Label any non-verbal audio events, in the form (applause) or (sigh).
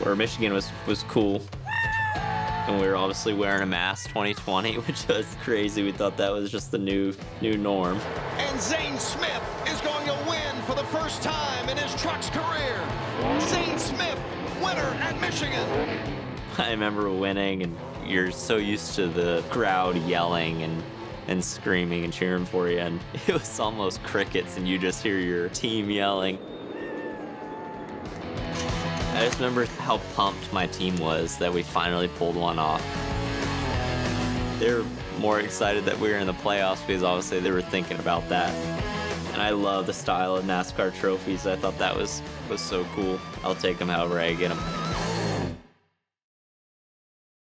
where Michigan was was cool. And we were obviously wearing a mask 2020, (laughs) which was crazy. We thought that was just the new new norm. And Zane Smith is going to win for the first time in his truck's career. Zane Smith, winner at Michigan. I remember winning, and you're so used to the crowd yelling and and screaming and cheering for you, and (laughs) it was almost crickets, and you just hear your team yelling. I just remember how pumped my team was that we finally pulled one off. They were more excited that we were in the playoffs because obviously they were thinking about that. And I love the style of NASCAR trophies. I thought that was was so cool. I'll take them however I get them.